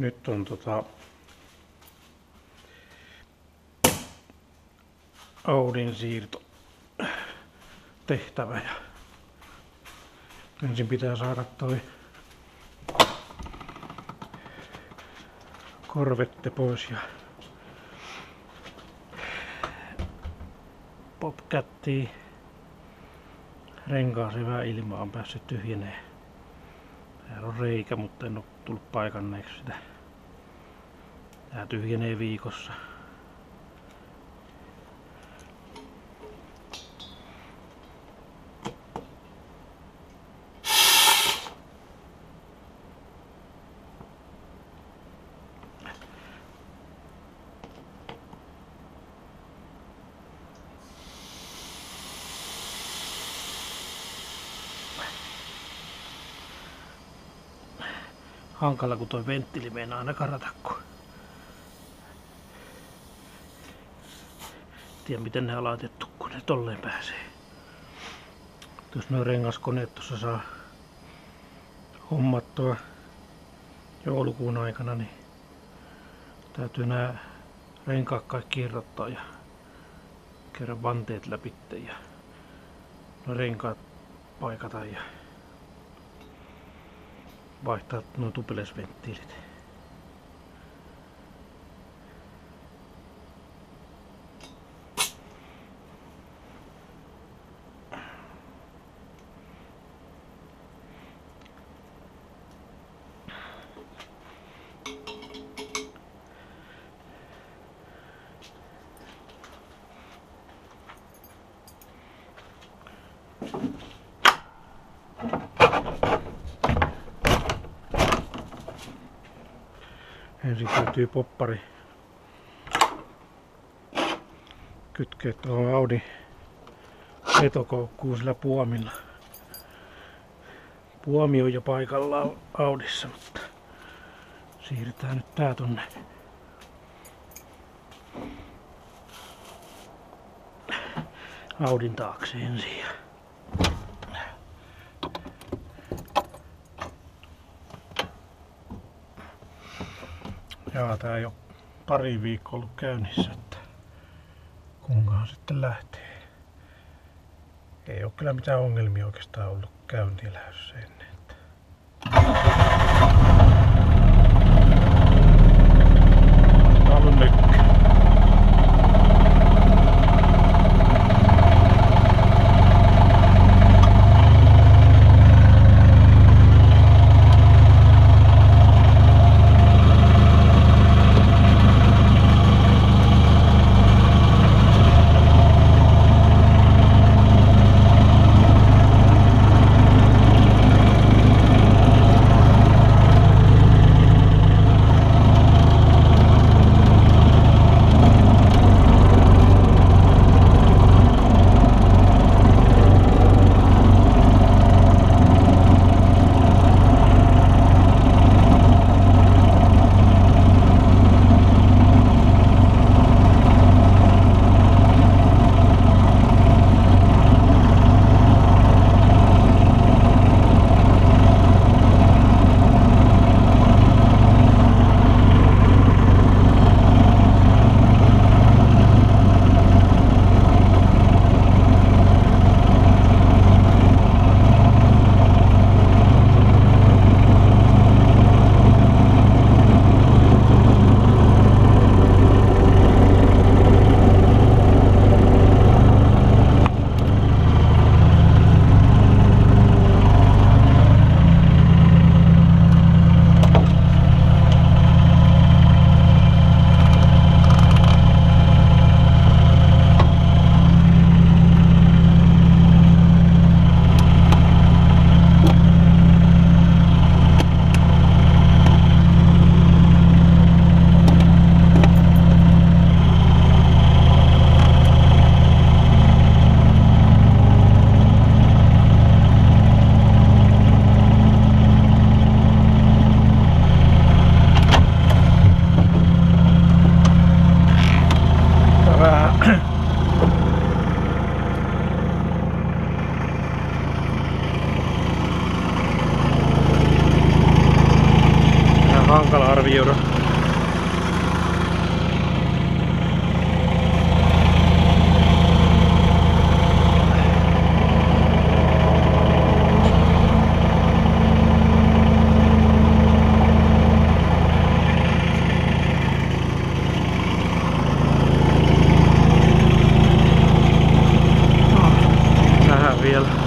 Nyt on tota Audin siirto tehtävä ja ensin pitää saada toi korvette pois ja Bobcattiin renkaaseen vähän ilmaa on päässyt tyhjenee. Täällä on reikä, mutta en ole tullut paikanneeksi sitä. Tää tyhjenee viikossa. Hankala, kun tuo venttili meinaa aina karata, kun tiedä miten ne on laitettu, kun ne tolleen pääsee. Jos nuo rengaskoneet tuossa saa hommattua joulukuun aikana, niin täytyy nämä renkaat kaikki irrottaa ja kerran vanteet läpi ja renkaat paikata ja vaihtaa nuo tupelesventtiilit. Täytyy poppari kytkeä tuohon Audi vetokoukkuun sillä puomilla. Puomi on jo paikallaan Audissa, mutta siirretään nyt tää tonne Audin taakse ensin. Jaa, tää ei ole pari viikkoa ollut käynnissä, että kunkaan sitten lähtee. Ei ole kyllä mitään ongelmia oikeastaan ollut käyntiä lähdössä ennen. Täällä fél.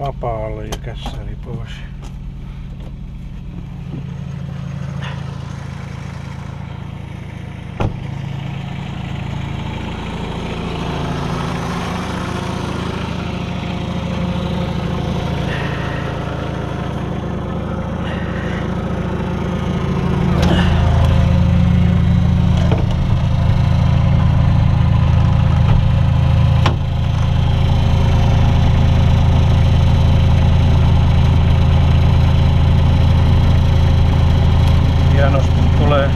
Vapaalle ja kässäri pois. hienosti tulee.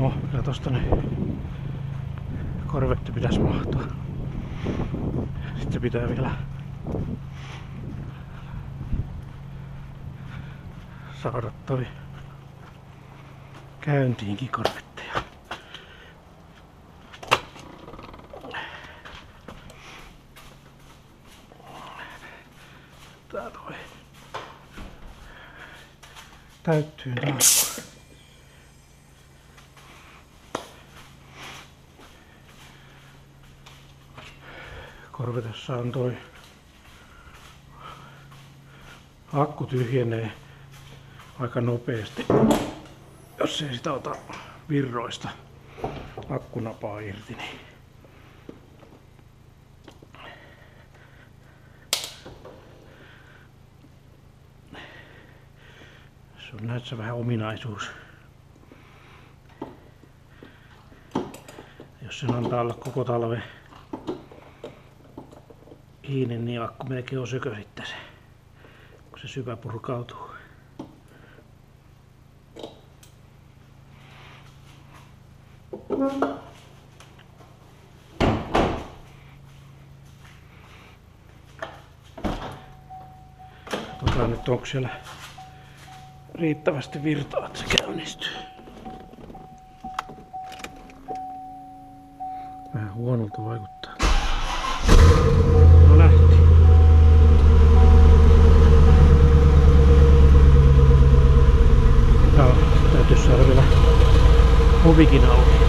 Oh, kyllä tosta nyt korvetti pitäisi mahtua. Sitten pitää vielä saada toi käyntiinkin korvetteja. Tää toi täyttyy taas. korvetessaan toi akku tyhjenee aika nopeasti, jos ei sitä ota virroista akkunapaa irti. Niin se on näissä vähän ominaisuus. Jos sen antaa olla koko talve kiinni, niin akku melkein sitten se, kun se syvä purkautuu. Nyt onko siellä riittävästi virtaa, että se käynnistyy. Vähän huonolta vaikuttaa. No lähti. Joo, täytyisi saada vielä ovikin auki.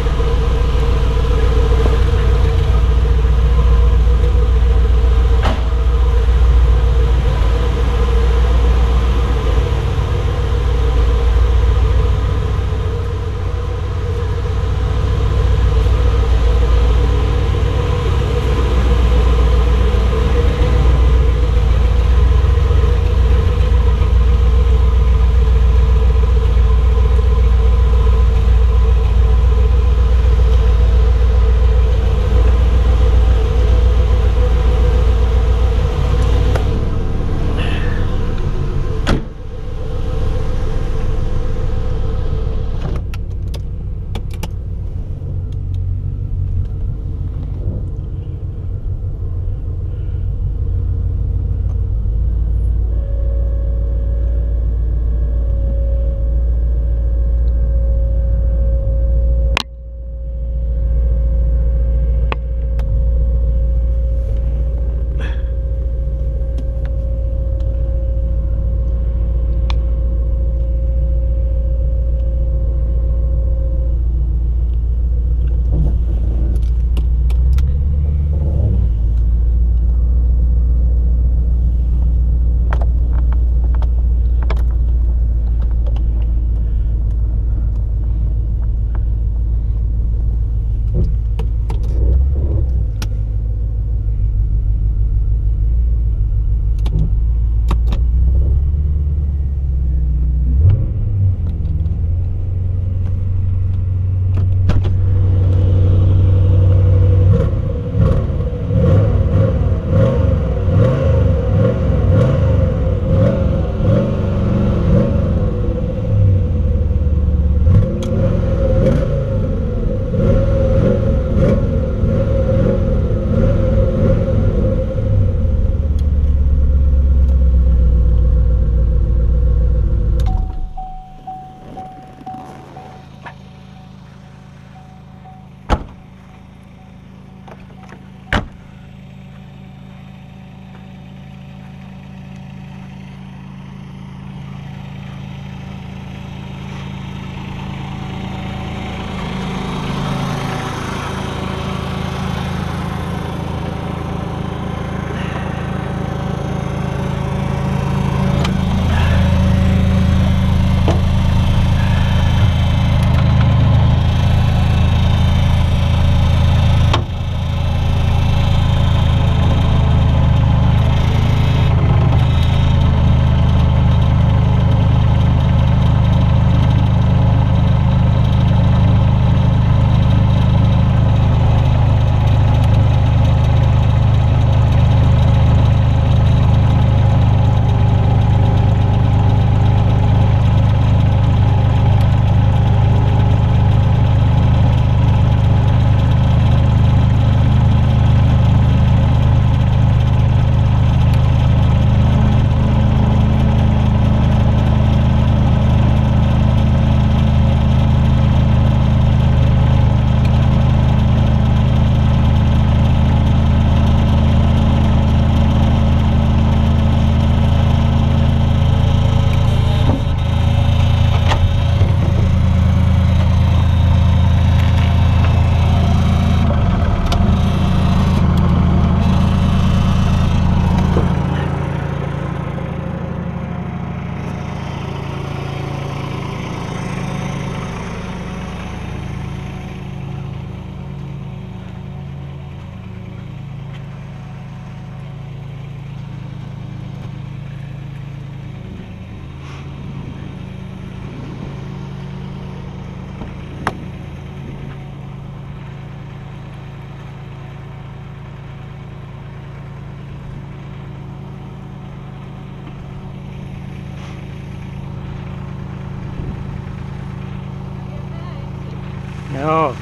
Joo.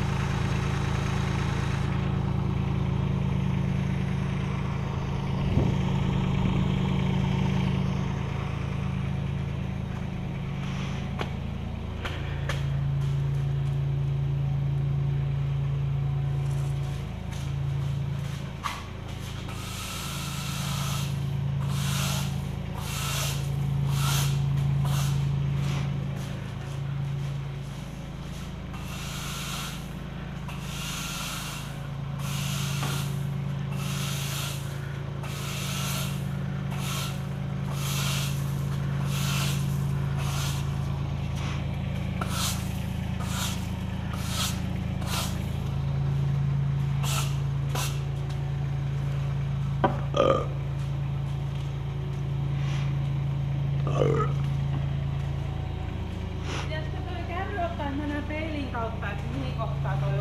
Pitäisikö toi kärry ottaa, että mä näen peilin kautta, että mihin kohtaan toi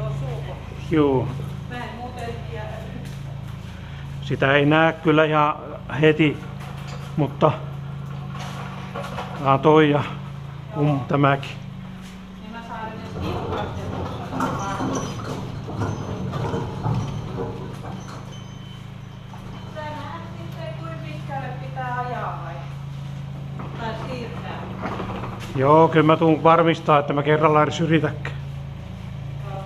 Juu. Mä en muuten tiedä. Sitä ei näe kyllä ihan heti, mutta tää toi ja um, tämäkin. Niin mä saan edes. Joo, kyllä mä tuun varmistaa, että mä kerralla edes yritäkään. Joo.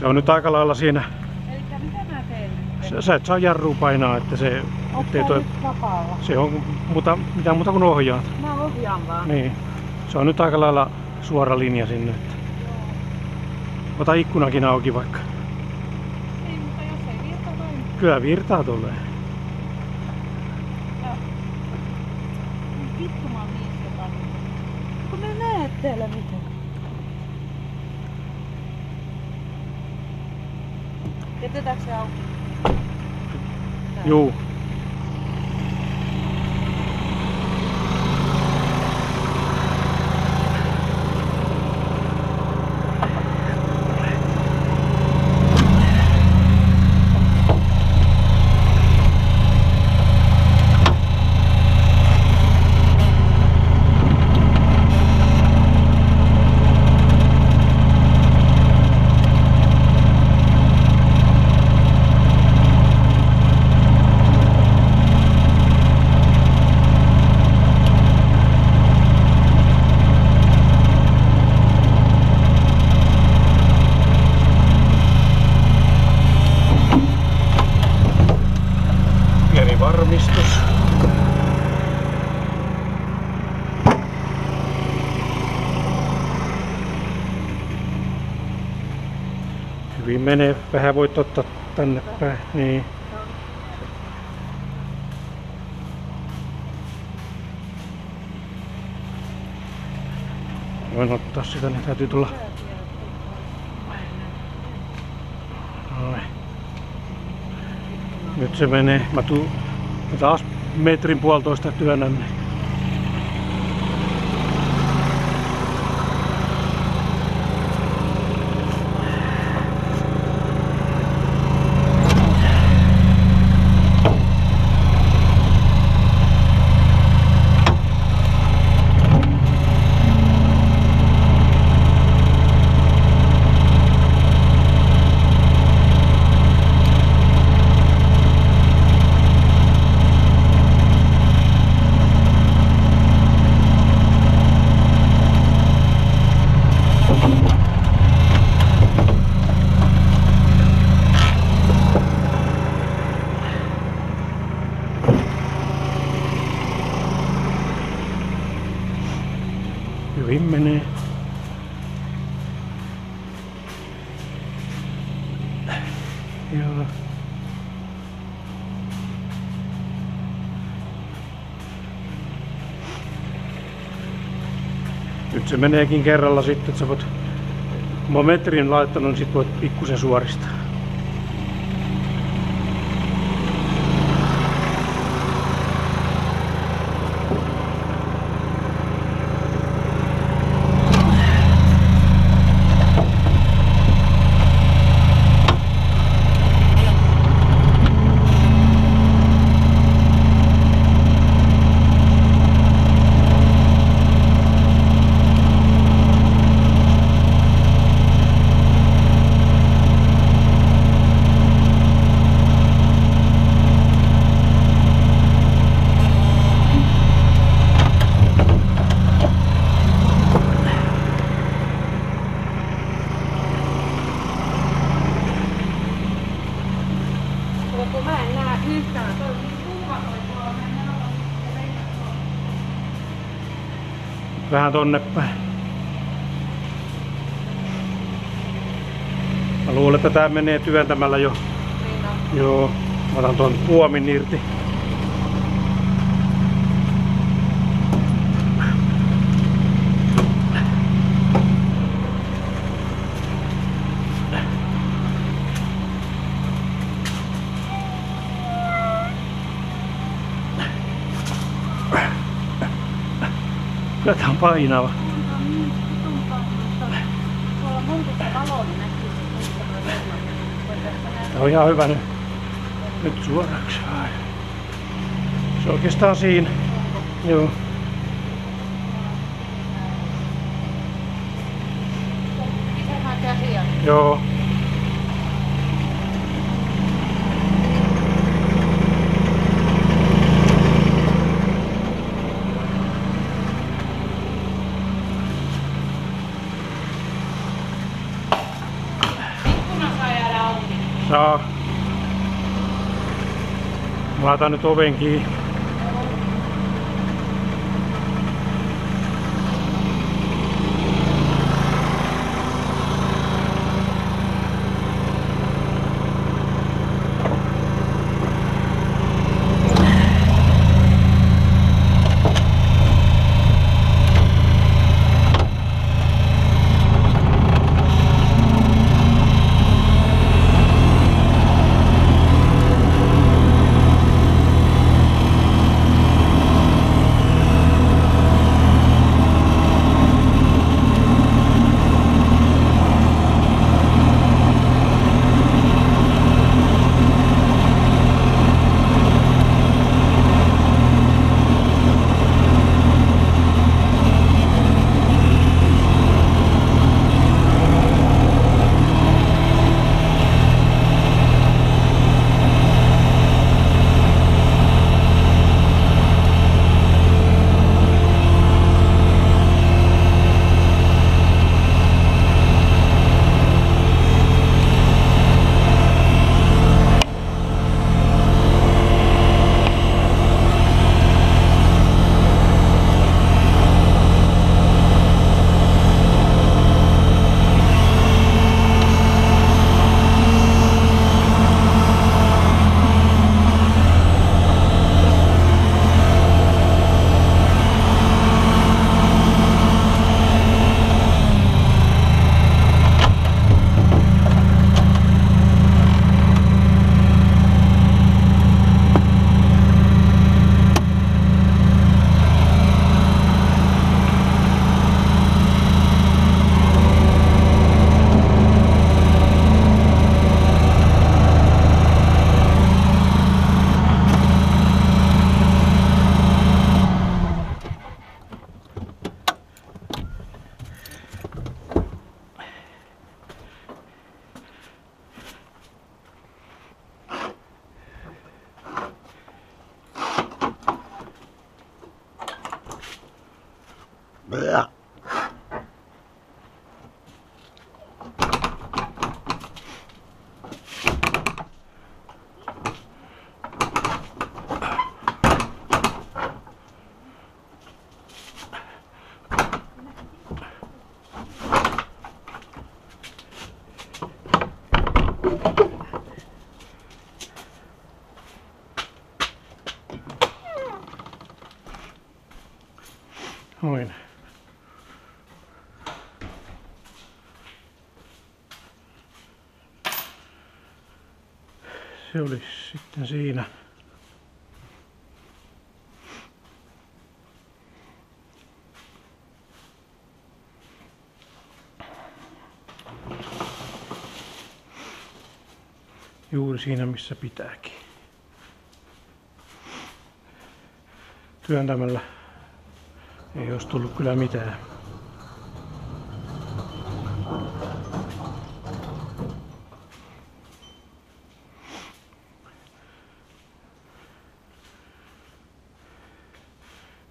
Se on nyt aika lailla siinä. Elikkä mitä mä teen? Sä, sä et saa jarrua painaa, että se, ettei toi, se on muuta, mitään muuta kuin ohjaat. Mä ohjaan vaan. Niin. Se on nyt aika lailla suora linja sinne. Että. Ota ikkunakin auki vaikka. Ei, mutta jos ei virta toimi. Kyllä virtaa tulee. Niin vittu mä oon niin sekaisin. Kun mä näet täällä mitään. Jätetäänkö se auki? Tää. Juu. Varmistus. Hyvin menee. Vähän voit ottaa tänne päin. Niin. Voin ottaa sitä, niin täytyy tulla. Nyt se menee. Mä tuun taas metrin puolitoista työnnän. niin. Hyvin menee. Joo. Nyt se meneekin kerralla sitten, että sä voit, kun mä metrin laittanut, niin sit voit pikkusen suoristaa. Vähän tonne päin. Mä luulen, että tää menee työntämällä jo. Niin. Joo. Mä otan tuon puomin irti. Kyllä tää on painava. Kuinka niin vitun painetta. Tuolla montussa valo niin näkyy se kuinka tuo lennot. Voi tästä nähdä. Tää on ihan hyvä nyt. Nyt suoraksi vai? Se on oikeastaan siinä. Joo. Joo. Mä laitan nyt oven kiinni. Noin. Se olisi sitten siinä. Siinä missä pitääkin. Työntämällä ei olisi tullut kyllä mitään.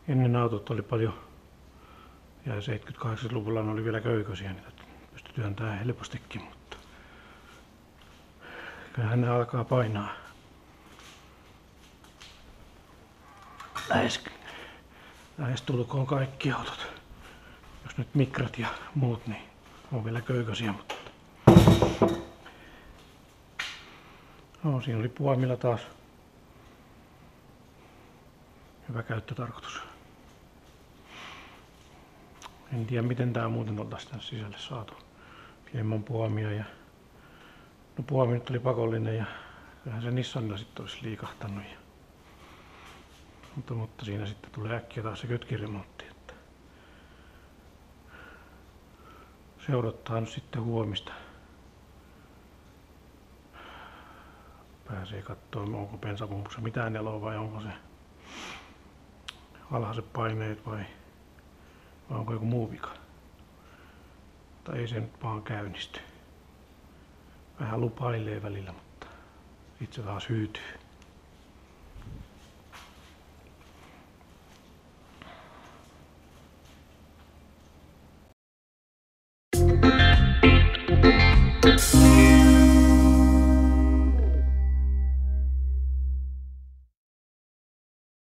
Ennen autot oli paljon, ja 78-luvulla ne oli vielä köyköisiä, niitä pystyi työntämään helpostikin, kyllähän ne alkaa painaa. Lähes, lähes tulkoon kaikki autot. Jos nyt mikrat ja muut, niin on vielä köykäisiä, mutta... No, siinä oli puomilla taas hyvä käyttötarkoitus. En tiedä miten tää muuten oltaisiin tänne sisälle saatu. Ilman puomia ja... No puomi nyt oli pakollinen ja kyllähän se Nissanilla sitten olisi liikahtanut. Ja... Mutta, mutta siinä sitten tulee äkkiä taas se kötkiremontti. Että... Odottaa nyt sitten huomista. Pääsee katsomaan, onko bensapumpussa mitään eloa vai onko se alhaiset paineet vai, vai onko joku muu vika. Tai ei se nyt vaan käynnisty. Vähän lupailee välillä, mutta itse taas hyytyy.